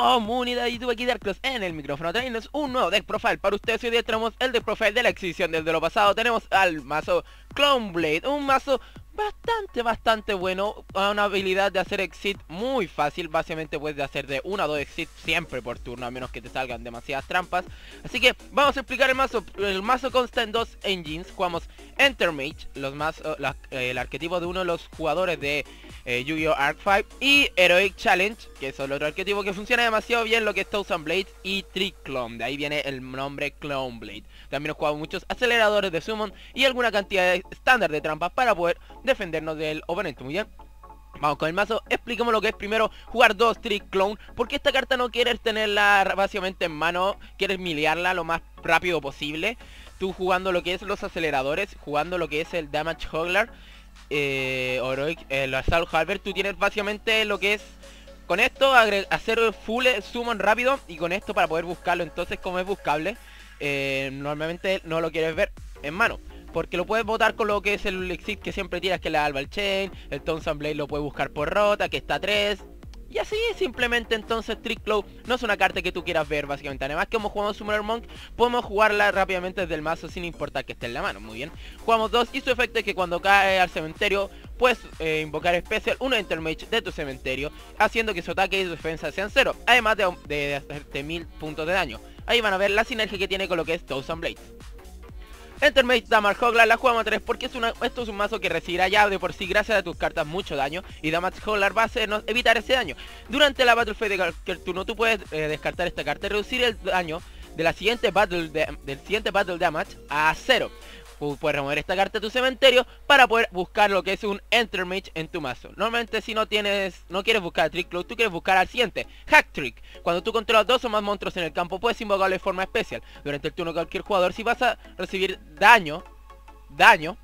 comunidad. YouTube aquí Darklos en el micrófono Tenemos un nuevo deck profile para ustedes. Hoy día tenemos el deck profile de la exhibición desde lo pasado. Tenemos al mazo Clone Blade Un mazo bastante, bastante bueno. Una habilidad de hacer exit muy fácil Básicamente puedes hacer de una o dos exit siempre por turno A menos que te salgan demasiadas trampas. Así que vamos a explicar el mazo El mazo consta en dos engines. Jugamos Enter Mage los más, El arquetipo de uno de los jugadores de eh, Yu-Gi-Oh! Arc 5 Y Heroic Challenge Que es el otro arquetipo que funciona demasiado bien Lo que es Thousand Blades y Trick Clone De ahí viene el nombre Clone Blade. También hemos jugado muchos aceleradores de Summon Y alguna cantidad estándar de trampas para poder defendernos del oponente, muy bien. Vamos con el mazo, expliquemos lo que es primero jugar dos Trick Clone Porque esta carta no quieres tenerla básicamente en mano Quieres miliarla lo más rápido posible. Tú jugando lo que es los aceleradores Jugando lo que es el Damage Hogler eh, Oroic, el Assault Halberd Tú tienes básicamente lo que es Con esto hacer full summon rápido Y con esto para poder buscarlo. Entonces como es buscable eh, Normalmente no lo quieres ver en mano porque lo puedes botar con lo que es el exit que siempre tiras que es la Alba Chain, el Thousand Blade lo puedes buscar por rota, que está 3. Y así simplemente entonces Trick Claw no es una carta que tú quieras ver básicamente. Además que como jugamos Summoner Monk, podemos jugarla rápidamente desde el mazo sin importar que esté en la mano. Muy bien. Jugamos dos y su efecto es que cuando cae al cementerio puedes eh, invocar especial una Intermage de tu cementerio, haciendo que su ataque y su defensa sean cero. Además de, de, hacerte mil puntos de daño. Ahí van a ver la sinergia que tiene con lo que es Thousand Blade. Entermate Damage Hoglar la jugamos a 3 porque es esto es un mazo que recibirá ya de por sí gracias a tus cartas mucho daño y Damage Hoglar va a hacernos evitar ese daño. Durante la Battle Phase de cualquier turno tú puedes eh, descartar esta carta y reducir el daño de la siguiente battle del siguiente Battle Damage a 0 puedes remover esta carta de tu cementerio para poder buscar lo que es un Enter Mage en tu mazo. Normalmente si no tienes, no quieres buscar a Trick Cloud, tú quieres buscar al siguiente, Hack Trick. Cuando tú controlas dos o más monstruos en el campo, puedes invocarlo de forma especial. Durante el turno de cualquier jugador, si vas a recibir daño, daño,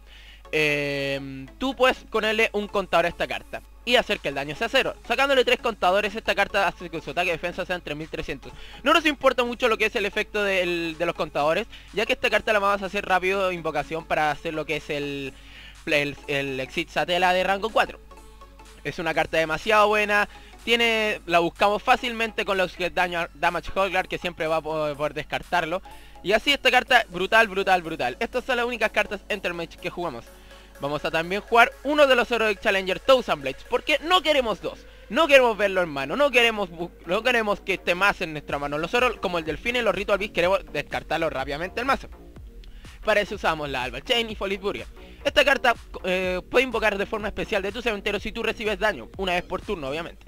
eh, tú puedes ponerle un contador a esta carta y hacer que el daño sea cero. Sacándole tres contadores, esta carta hace que su ataque y defensa sean 3300. No nos importa mucho lo que es el efecto de los contadores, ya que esta carta la vamos a hacer rápido invocación para hacer lo que es el, el, Exit Satela de rango 4. Es una carta demasiado buena. Tiene, la buscamos fácilmente con los daño Damage Hoglar, que siempre va a poder, descartarlo. Y así esta carta, brutal, brutal, brutal. Estas son las únicas cartas Entermatch que jugamos. Vamos a también jugar uno de los Heroic Challenger Thousand Blades Porque no queremos dos no queremos verlo en mano, no queremos no queremos que esté más en nuestra mano. Los oros, como el delfín y los Ritual queremos descartarlo rápidamente el mazo. Para eso usamos la Alba Chain y Folitburia. Esta carta eh, puede invocar de forma especial de tu cementerio si tú recibes daño, una vez por turno obviamente.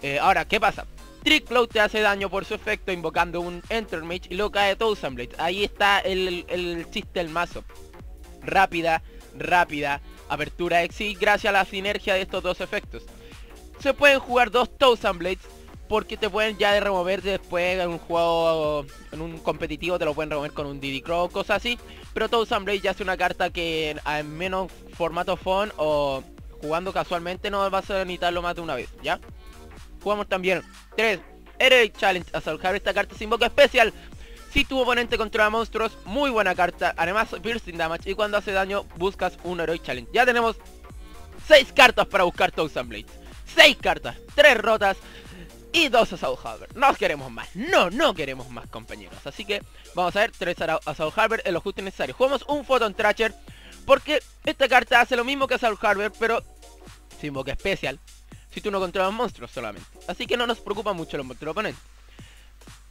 Eh, ahora, ¿qué pasa? Trick Cloud te hace daño por su efecto invocando un Enter Mage y luego cae Thousand Blades. Ahí está el, el chiste del mazo. Rápida, rápida, apertura exit gracias a la sinergia de estos dos efectos. Se pueden jugar dos Thousand Blades porque te pueden ya de remover después en un juego, en un competitivo te lo pueden remover con un Diddy Crow, cosas así. Pero Thousand Blades ya es una carta que en menos formato phone o jugando casualmente no vas a necesitarlo más de una vez, ¿ya? Jugamos también 3 Heroic Challenge a esta carta sin invoca especial si tu oponente controla monstruos, muy buena carta. Además, Piercing Damage. Y cuando hace daño, buscas un Heroic Challenge. Ya tenemos 6 cartas para buscar Thousand Blades. 6 cartas, 3 rotas y 2 Assault Harbor. No queremos más. No, no queremos más, compañeros. Así que vamos a ver 3 Assault Harbor en lo justo y necesario. Jugamos un Photon Tracher porque esta carta hace lo mismo que Assault Harbor, pero sin invoca especial. Si tú no controlas monstruos solamente. Así que no nos preocupa mucho los monstruos oponentes.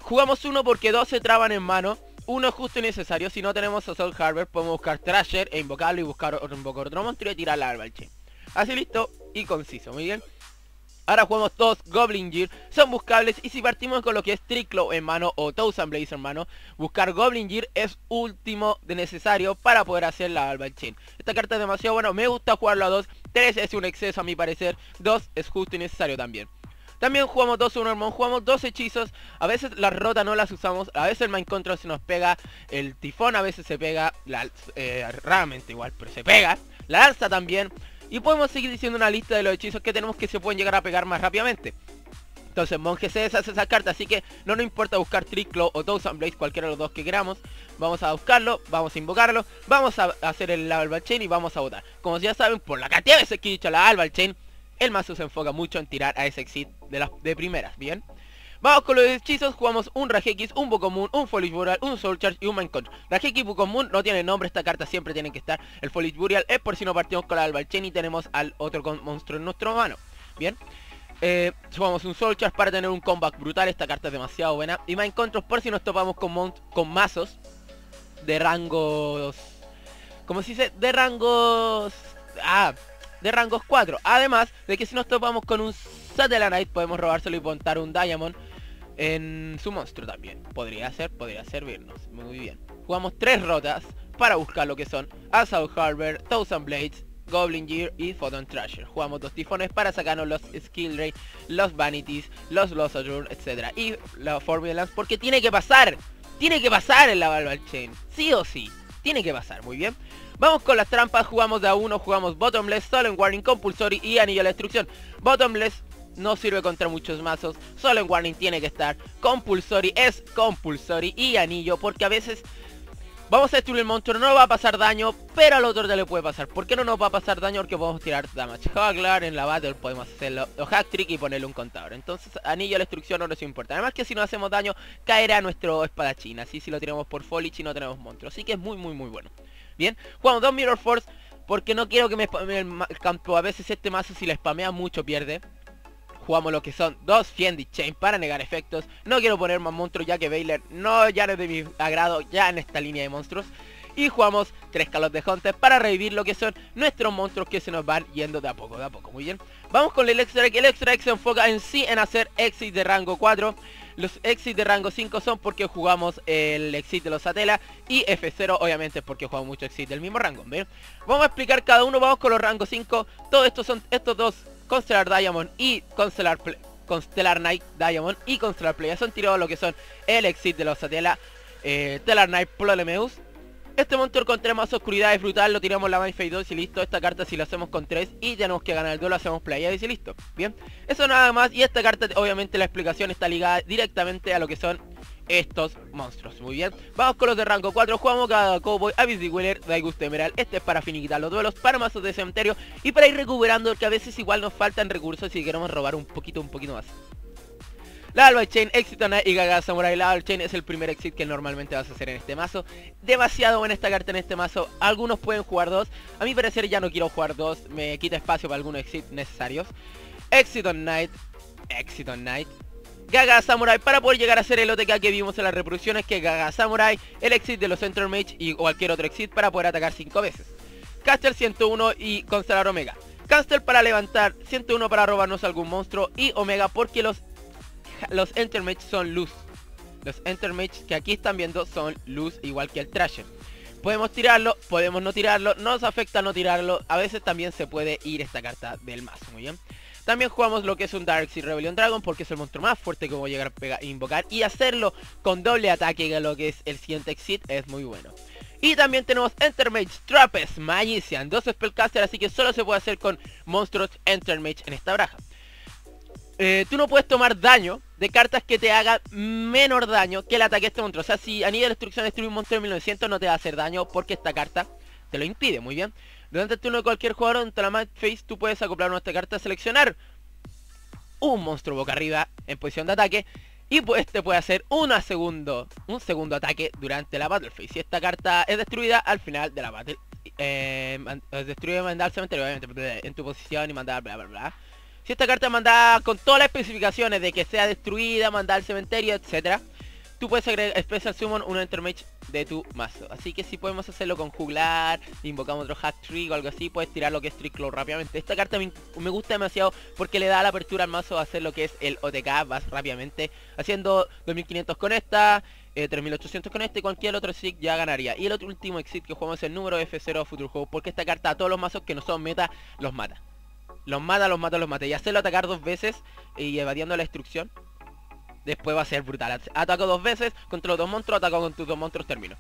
Jugamos uno porque dos se traban en mano. Uno es justo y necesario. Si no tenemos a Soul Harbor, podemos buscar Trasher e invocarlo y buscar invocar otro monstruo y tirar la Chain. Así listo y conciso, muy bien. Ahora jugamos dos Goblin Gear, son buscables y si partimos con lo que es Triclo en mano o Thousand Blaze en mano, buscar Goblin Gear es último de necesario para poder hacer la Alba Chain. Esta carta es demasiado buena, me gusta jugarlo a dos, tres es un exceso a mi parecer, dos es justo y necesario también. También jugamos dos Unormon, jugamos dos hechizos. A veces las rotas no las usamos. A veces el Mind Control se nos pega. El tifón a veces se pega. La, eh, raramente igual, pero se pega. La lanza también. Y podemos seguir diciendo una lista de los hechizos que tenemos que se pueden llegar a pegar más rápidamente. Entonces Monje se deshace esa carta, así que no nos importa buscar Triclo o Thousand Blaze, cualquiera de los dos que queramos. Vamos a buscarlo, vamos a invocarlo, vamos a hacer el Alba Chain y vamos a votar. Como ya saben, por la cantidad de veces que he dicho la Alba Chain, el mazo se enfoca mucho en tirar a ese exit de las de primeras, ¿bien? Vamos con los hechizos, jugamos un Rajekis, un Bokomun, un Foliage Burial, un Soul Charge y un Mind Control. Rajekis Bokomun no tiene nombre, esta carta siempre tiene que estar. El Foliage Burial es por si no partimos con la Alba Chain y tenemos al otro monstruo en nuestro mano. Bien. Eh, jugamos un Soul Charge para tener un comeback brutal, esta carta es demasiado buena. Y Mind Control por si nos topamos con, con mazos de rangos... ¿Cómo se dice? De rangos... Ah, de rangos 4. Además de que si nos topamos con un Satellite podemos robárselo y montar un Diamond en su monstruo también. Podría ser, podría servirnos. Muy bien. Jugamos tres rotas para buscar lo que son Assault Harbor, Thousand Blades, Goblin Gear y Photon Trasher. Jugamos dos tifones para sacarnos los Skill Ray, los Vanities, los Lost Azure, etc. Y la Forbidden porque tiene que pasar. Tiene que pasar en la Valval Chain. Sí o sí. Tiene que pasar, muy bien. Vamos con las trampas, jugamos de a uno, jugamos Bottomless, Solemn Warning, Compulsory y Anillo de la Destrucción. Bottomless no sirve contra muchos mazos, Solemn Warning tiene que estar, Compulsory es Compulsory y Anillo porque a veces Vamos a destruir el monstruo, no va a pasar daño, pero al otro ya le puede pasar. ¿Por qué no nos va a pasar daño? Porque podemos tirar damage. Juggler en la battle podemos hacerlo, o hack trick y ponerle un contador. Entonces, anillo de destrucción no nos importa. Además que si no hacemos daño, caerá nuestro espadachín. Así si lo tiramos por foliage y no tenemos monstruo. Así que es muy, muy, muy bueno. Bien, jugamos dos Mirror Force porque no quiero que me spamee el campo. A veces este mazo si le spamea mucho pierde jugamos lo que son dos Fiendi Chain para negar efectos. No quiero poner más monstruos ya que Baylor no ya no es de mi agrado ya en esta línea de monstruos. Y jugamos tres Calos de Hunter para revivir lo que son nuestros monstruos que se nos van yendo de a poco, de a poco. Muy bien. Vamos con el Extra El Extra se enfoca en sí en hacer exit de rango 4. Los exit de rango 5 son porque jugamos el exit de los Satela y F0 obviamente porque jugamos mucho exit del mismo rango. ¿bien? Vamos a explicar cada uno, vamos con los rangos 5. Todos estos son estos dos Constellar Diamond y Constellar, Constellar Knight Diamond y Constellar Playa son tirados lo que son el exit de los Satela, eh, Stellar Knight Ptolemeus. Este monstruo con 3 más oscuridad es brutal, lo tiramos la Phase 2 y listo. Esta carta si lo hacemos con 3 y tenemos que ganar el duelo, hacemos playa y listo. Bien, eso nada más. Y esta carta obviamente la explicación está ligada directamente a lo que son estos monstruos. Muy bien, vamos con los de rango 4. Jugamos cada Cowboy, Abyss de Wheeler, Daigusto Emerald. Este es para finiquitar los duelos, para mazos de cementerio y para ir recuperando, que a veces igual nos faltan recursos si queremos robar un poquito, un poquito más. La Alba Chain, Exit y Gaga Samurai. La Alba Chain es el primer exit que normalmente vas a hacer en este mazo. Demasiado buena esta carta en este mazo. Algunos pueden jugar dos. A mi parecer ya no quiero jugar dos. Me quita espacio para algunos exit necesarios. Exit on Night. Exit on Night. Gaga Samurai para poder llegar a ser el OTK que vimos en las reproducciones que Gaga Samurai, el exit de los Center Mage y cualquier otro exit para poder atacar 5 veces. Caster 101 y Constelar Omega. Caster para levantar, 101 para robarnos algún monstruo y Omega porque los, los Enter son luz. Los Enter Mage que aquí están viendo son luz igual que el Trasher. Podemos tirarlo, podemos no tirarlo, nos afecta no tirarlo, a veces también se puede ir esta carta del mazo, muy bien. También jugamos lo que es un Darkseid Rebellion Dragon porque es el monstruo más fuerte que voy a llegar a invocar. Y hacerlo con doble ataque que lo que es el siguiente exit es muy bueno. Y también tenemos Entermage Trapez Magician, dos Spellcaster, así que solo se puede hacer con monstruos Entermage en esta braja. Eh, tú no puedes tomar daño de cartas que te hagan menor daño que el ataque de este monstruo. O sea, si a de destrucción destruye un monstruo en 1900 no te va a hacer daño porque esta carta te lo impide, muy bien. Durante el turno de cualquier jugador en la match face tú puedes acoplar nuestra carta, seleccionar un monstruo boca arriba en posición de ataque y pues este puede hacer una segundo, un segundo ataque durante la battle phase. Si esta carta es destruida al final de la battle, eh, es destruida y mandar al cementerio, obviamente, en tu posición y mandar bla bla bla. Si esta carta manda con todas las especificaciones de que sea destruida, mandar al cementerio, etcétera, tú puedes agregar Special Summon un Entermage de tu mazo. Así que si podemos hacerlo con juglar, invocamos otro Hack Trick o algo así, puedes tirar lo que es Tricklo rápidamente. Esta carta me, gusta demasiado porque le da la apertura al mazo a hacer lo que es el OTK vas rápidamente. Haciendo 2500 con esta, 3800 eh, con este, cualquier otro exit ya ganaría. Y el otro último exit que jugamos es el número F0 Future Hope porque esta carta a todos los mazos que no son meta los mata. Los mata, los mata, los mata. Y hacerlo atacar dos veces y evadiendo la destrucción después va a ser brutal. Ataco dos veces, contra los dos monstruos, ataco con tus dos monstruos, termino.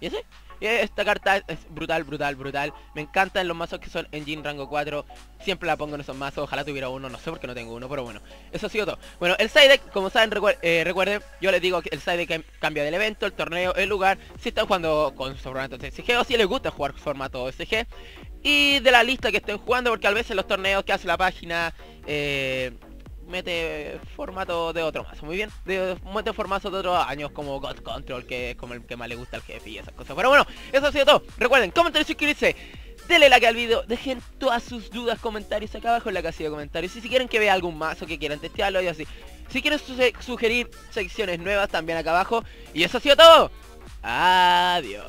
¿Y ese? esta carta es, brutal, brutal, brutal. Me encantan los mazos que son Engine rango 4. Siempre la pongo en esos mazos. Ojalá tuviera uno. No sé por qué no tengo uno, pero bueno. Eso ha sido todo. Bueno, el side deck, como saben, eh, recuerden, yo les digo que el side deck cambia del evento, el torneo, el lugar. Si están jugando con formato SG o si les gusta jugar formato SG. Y de la lista que estén jugando, porque a veces los torneos que hace la página... Eh, mete formato de otro mazo, muy bien. Mete formato de otros años como God Control, que es como el que más le gusta al jefe y esas cosas. Pero bueno, eso ha sido todo. Recuerden, comenten y suscribirse. Denle like al video, dejen todas sus dudas, comentarios acá abajo en la casilla de comentarios. Y si quieren que vea algún mazo que quieran testearlo y así. Si quieren sugerir secciones nuevas también acá abajo. Y eso ha sido todo. Adiós.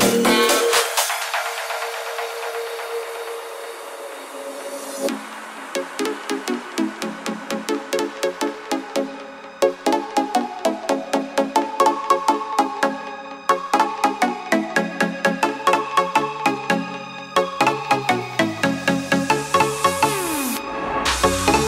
Thank